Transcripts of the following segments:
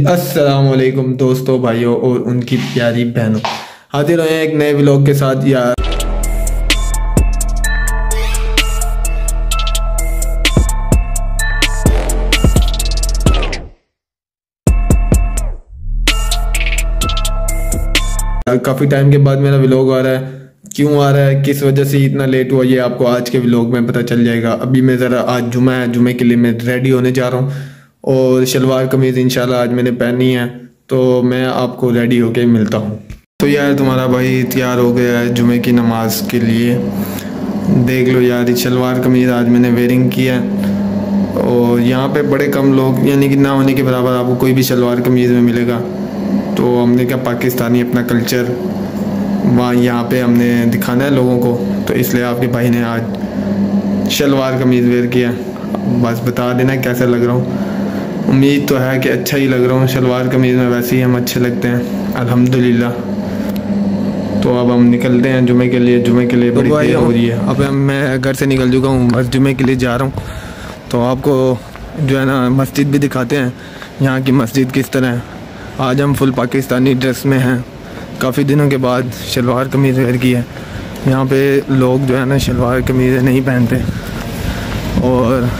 असलकुम दोस्तों, भाइयों और उनकी प्यारी बहनों। हाजिर हैं एक नए ब्लॉग के साथ। यार काफ़ी टाइम के बाद मेरा व्लॉग आ रहा है। क्यों आ रहा है? किस वजह से इतना लेट हुआ? ये आपको आज के व्लॉग में पता चल जाएगा। अभी मैं ज़रा आज जुमा है जुमे के लिए मैं रेडी होने जा रहा हूँ। और शलवार कमीज़ इंशाल्लाह आज मैंने पहनी है तो मैं आपको रेडी होके मिलता हूँ। तो यार तुम्हारा भाई तैयार हो गया है जुमे की नमाज़ के लिए। देख लो यार शलवार कमीज़ आज मैंने वेयरिंग किया है। और यहाँ पे बड़े कम लोग, यानी कि ना होने के बराबर आपको कोई भी शलवार कमीज़ में मिलेगा। तो हमने क्या, पाकिस्तानी अपना कल्चर वहाँ यहाँ पे हमने दिखाना है लोगों को। तो इसलिए आपके भाई ने आज शलवार कमीज़ वेयर किया। बस बता देना कैसा लग रहा हूँ। उम्मीद तो है कि अच्छा ही लग रहा हूँ। शलवार कमीज़ में वैसे ही हम अच्छे लगते हैं। अल्हम्दुलिल्लाह। तो अब हम निकलते हैं जुमे के लिए। जुमे के लिए तो बड़ी देर हो रही है। अब मैं घर से निकल चुका हूँ। बस जुमे के लिए जा रहा हूँ। तो आपको जो है ना मस्जिद भी दिखाते हैं। यहाँ की मस्जिद किस तरह है। आज हम फुल पाकिस्तानी ड्रेस में हैं। काफ़ी दिनों के बाद शलवार कमीज़ वेयर की है। यहाँ पे लोग जो है ना शलवार कमीज़ें नहीं पहनते। और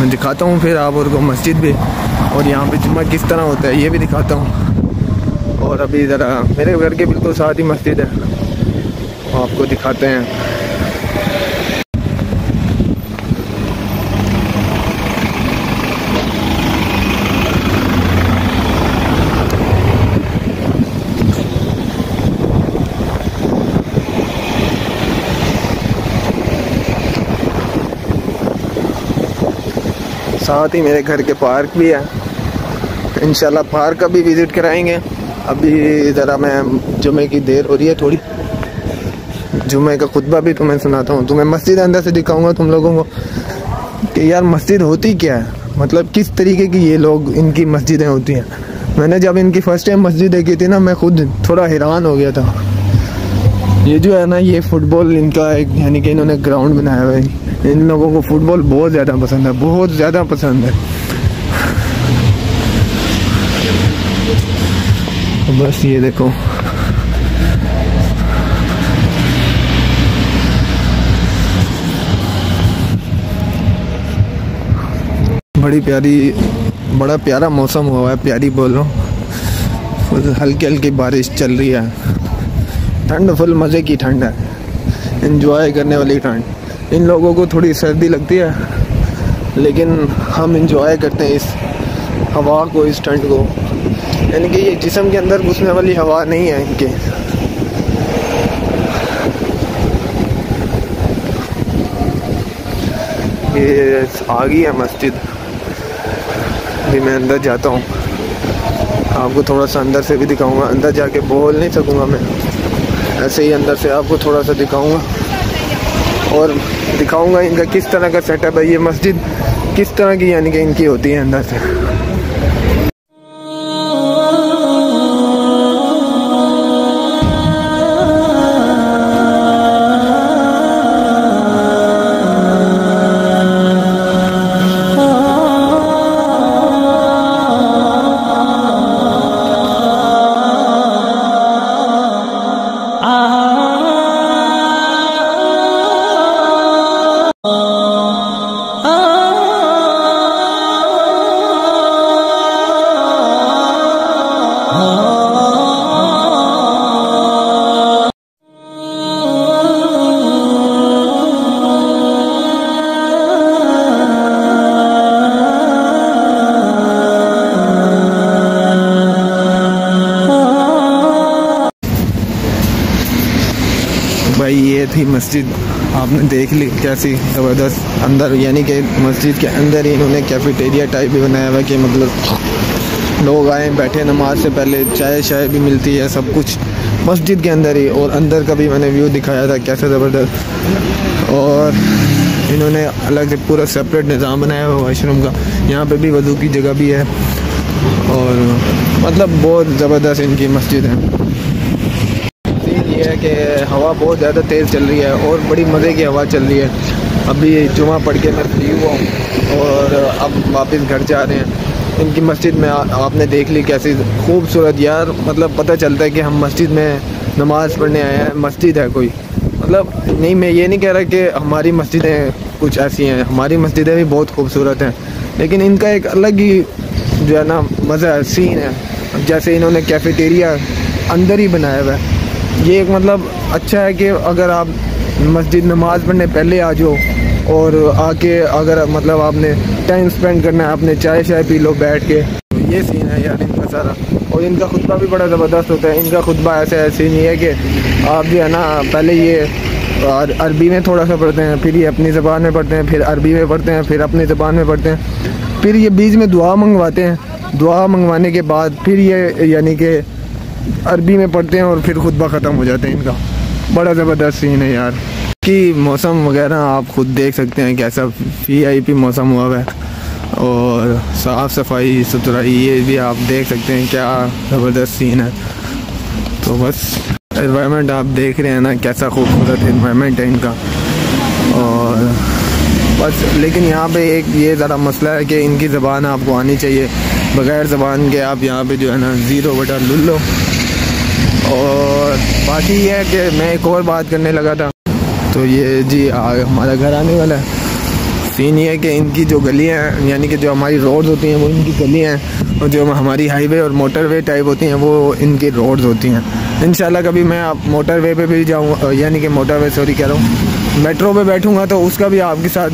मैं दिखाता हूँ फिर आप और को मस्जिद भी और यहाँ पे जुम्मा किस तरह होता है, ये भी दिखाता हूँ। और अभी ज़रा मेरे घर के बिल्कुल साथ ही मस्जिद है। आपको दिखाते हैं। साथ ही मेरे घर के पार्क भी है। इन पार्क का भी विज़िट कराएँगे। अभी ज़रा मैं जुमे की देर हो रही है थोड़ी। जुमे का खुतबा भी तुम्हें सुनाता हूँ। तुम्हें मस्जिद अंदर से दिखाऊँगा तुम लोगों को कि यार मस्जिद होती क्या है? मतलब किस तरीके की ये लोग इनकी मस्जिदें होती हैं? मैंने जब इनकी फ़र्स्ट टाइम मस्जिद देखी थी ना, मैं खुद थोड़ा हैरान हो गया था। ये जो है ना, ये फुटबॉल इनका एक, यानी कि इन्होंने ग्राउंड बनाया हुआ है। इन लोगों को फुटबॉल बहुत ज़्यादा पसंद है, बहुत ज़्यादा पसंद है। बस ये देखो। बड़ी प्यारी, बड़ा प्यारा मौसम हुआ है, प्यारी बोल हल्की हल्की बारिश चल रही है। ठंड, फुल मज़े की ठंड है। इंजॉय करने वाली ठंड। इन लोगों को थोड़ी सर्दी लगती है, लेकिन हम इंजॉय करते हैं इस हवा को, इस ठंड को। यानी कि ये जिसम के अंदर घुसने वाली हवा नहीं है इनके। ये आ गई है मस्जिद। अभी मैं अंदर जाता हूँ। आपको थोड़ा सा अंदर से भी दिखाऊँगा। अंदर जाके बोल नहीं सकूँगा मैं। ऐसे ही अंदर से आपको थोड़ा सा दिखाऊँगा। और दिखाऊँगा इनका किस तरह का सेटअप है, ये मस्जिद किस तरह की, यानी कि इनकी होती है अंदर से। भाई थी मस्जिद आपने देख ली, कैसी ज़बरदस्त अंदर, यानी कि मस्जिद के अंदर ही इन्होंने कैफेटेरिया टाइप भी बनाया हुआ कि मतलब लोग आए, बैठे, नमाज़ से पहले चाय शाय भी मिलती है, सब कुछ मस्जिद के अंदर ही, और अंदर का भी मैंने व्यू दिखाया था कैसा ज़बरदस्त। और इन्होंने अलग से पूरा सेपरेट निज़ाम बनाया हुआ वाशरूम का, यहाँ पे भी वज़ू की जगह भी है। और मतलब बहुत ज़बरदस्त इनकी मस्जिद है। ये है कि हवा बहुत ज़्यादा तेज़ चल रही है और बड़ी मज़े की हवा चल रही है। अभी जुमा पढ़ के मैं फ्री हुआ हूँ और अब वापस घर जा रहे हैं। इनकी मस्जिद में आ, आपने देख ली कैसी खूबसूरत यार मतलब पता चलता है कि हम मस्जिद में नमाज़ पढ़ने आए हैं मस्जिद है कोई। मतलब नहीं मैं ये नहीं कह रहा कि हमारी मस्जिदें कुछ ऐसी हैं हमारी मस्जिदें भी बहुत खूबसूरत हैं लेकिन इनका एक अलग ही जो है ना मज़ा सीन है। जैसे इन्होंने कैफेटेरिया अंदर ही बनाया हुआ है। ये एक मतलब अच्छा है कि अगर आप मस्जिद नमाज़ पढ़ने पहले आ जाओ और आके अगर मतलब आपने टाइम स्पेंड करना है, आपने चाय शाय पी लो बैठ के। ये सीन है यार इनका सारा। और इनका खुतबा भी बड़ा ज़बरदस्त होता है। इनका खुतबा ऐसे ऐसे नहीं है कि आप जो है ना, पहले ये अरबी में थोड़ा सा पढ़ते हैं, फिर ये अपनी ज़बान में पढ़ते हैं, फिर अरबी में पढ़ते हैं, फिर अपनी ज़बान में पढ़ते हैं। फिर ये बीच में दुआ मंगवाते हैं। दुआ मंगवाने के बाद फिर ये, यानी कि अरबी में पढ़ते हैं और फिर खुतबा ख़त्म हो जाते हैं इनका। बड़ा ज़बरदस्त सीन है यार। कि मौसम वगैरह आप खुद देख सकते हैं कैसा वी आई पी मौसम हुआ है। और साफ़ सफ़ाई, सुथराई, ये भी आप देख सकते हैं क्या ज़बरदस्त सीन है। तो बस इन्वायरमेंट आप देख रहे हैं ना, कैसा खूबसूरत इन्वायरमेंट है इनका। और बस, लेकिन यहाँ पे एक ये ज़रा मसला है कि इनकी ज़बान आपको आनी चाहिए। बग़ैर ज़बान के आप यहाँ पे जो है ना ज़ीरो बटा लुल्लो। और बाकी ये है कि मैं एक और बात करने लगा था। तो ये जी हमारा घर आने वाला है। सीन ये है कि इनकी जो गलियाँ हैं, यानी कि जो हमारी रोड्स होती हैं, वो इनकी गलियाँ हैं, और जो हमारी हाईवे और मोटरवे टाइप होती हैं, वो इनकी रोड्स होती हैं। इन कभी मैं आप मोटरवे पे भी जाऊँ यानी कि मोटरवे सॉरी कह रहा हूँ मेट्रो पे बैठूँगा तो उसका भी आपके साथ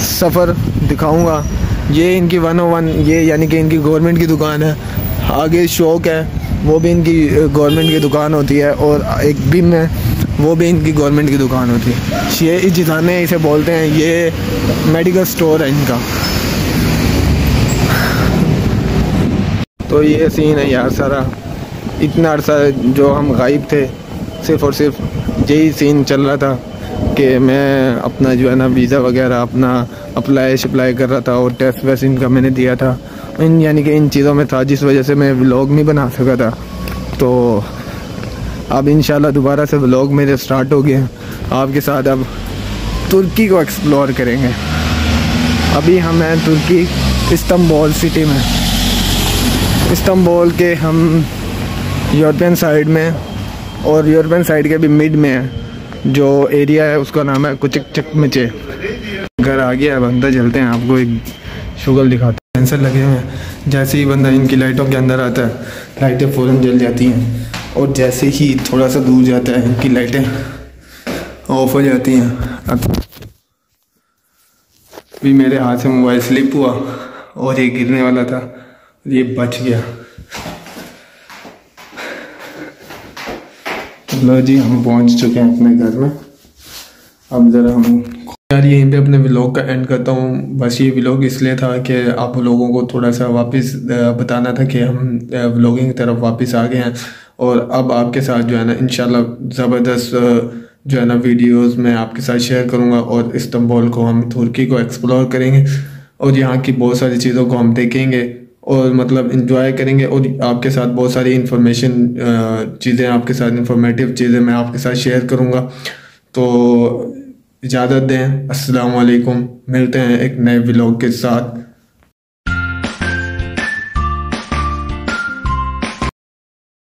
सफ़र दिखाऊँगा। ये इनकी वन ओ वन ये यानी कि इनकी गवर्नमेंट की दुकान है। आगे शौक है वो भी इनकी गवर्नमेंट की दुकान होती है और एक बिम है वो भी इनकी गवर्नमेंट की दुकान होती है। ये जिताने इसे बोलते हैं, ये मेडिकल स्टोर है इनका। तो ये सीन है यार सारा। इतना अर्सा जो हम गायब थे, सिर्फ़ और सिर्फ़ यही सीन चल रहा था। कि मैं अपना जो है ना वीज़ा वगैरह अपना अप्लाई शप्लाई कर रहा था और टेस्ट वेस्ट इनका मैंने दिया था। इन यानी कि इन चीज़ों में था जिस वजह से मैं व्लॉग नहीं बना सका था। तो अब इन दोबारा से व्लॉग मेरे स्टार्ट हो गए। आपके साथ अब तुर्की को एक्सप्लोर करेंगे। अभी हम हैं तुर्की, इस्तंबुल सिटी में। इस्तंबुल के हम यूरोपियन साइड में और यूरोपियन साइड के भी मिड में है। जो एरिया है, उसका नाम है कुचिक चक मिचे घर आ गया, अब अंदर चलते हैं, आपको एक शुगर दिखाते हैं। सेंसर लगे हुए हैं। जैसे ही बंदा इनकी लाइटों के अंदर आता है, लाइटें फ़ौरन जल जाती हैं। और जैसे ही थोड़ा सा दूर जाता है, इनकी लाइटें ऑफ़ हो जाती हैं। भी मेरे हाथ से मोबाइल स्लिप हुआ और ये गिरने वाला था। ये बच गया। लो जी, हम पहुँच चुके हैं अपने घर में। अब ज़रा हम यार यहीं पे अपने व्लॉग का एंड करता हूँ। बस ये व्लॉग इसलिए था कि आप लोगों को थोड़ा सा वापस बताना था कि हम व्लॉगिंग की तरफ़ वापस आ गए हैं। और अब आपके साथ जो है ना इन ज़बरदस्त जो है ना वीडियोस मैं आपके साथ शेयर करूँगा और इस्तंबुल को हम तुर्की को एक्सप्लोर करेंगे। और यहाँ की बहुत सारी चीज़ों को हम देखेंगे। और मतलब इंजॉय करेंगे और आपके साथ बहुत सारी इंफॉर्मेशन चीज़ें, आपके साथ इंफॉर्मेटिव चीज़ें मैं आपके साथ शेयर करूँगा। तो इजाज़त दें। अस्सलाम वालेकुम मिलते हैं एक नए ब्लॉग के साथ।